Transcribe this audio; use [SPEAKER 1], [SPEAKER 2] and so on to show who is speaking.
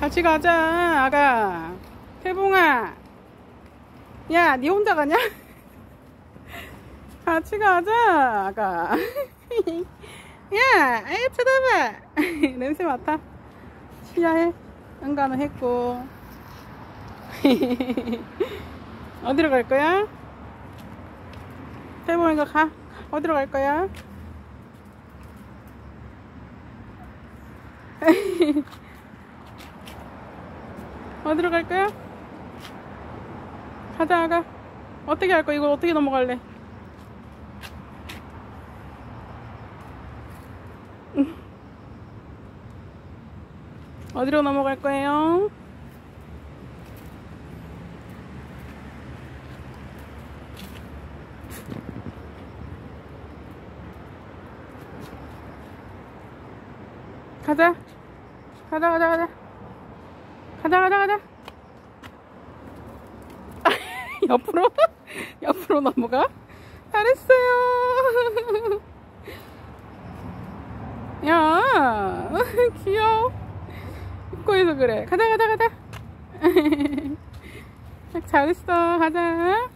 [SPEAKER 1] 같이 가자 아가. 태봉아. 야 니 혼자 가냐? 같이 가자 아가. 야 아이 쳐다봐. 냄새 맡아. 치야해. 응가는 했고. 어디로 갈 거야? 태봉이가 가. 어디로 갈 거야? 어디로 갈 거야? 가자 가. 어떻게 할 거야 이거 어떻게 넘어갈래? 어디로 넘어갈 거예요? 가자. 가자 가자 가자 가자 가자 가자. 옆으로 옆으로 넘어가. 잘했어요. 야 귀여워. 입고해서 그래. 가자 가자 가자. 잘했어. 가자